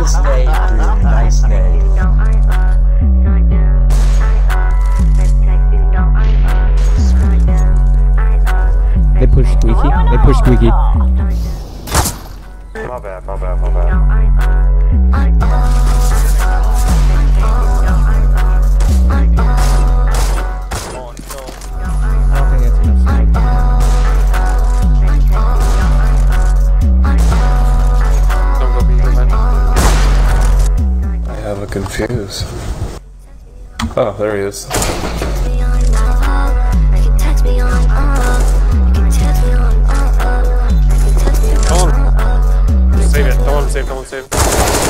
Nice name, dude. Nice name. They push squeaky. Oh, they push squeaky. My bad, my bad, my bad. kind of confused. Oh, there he is. Save it. Don't save. Don't save.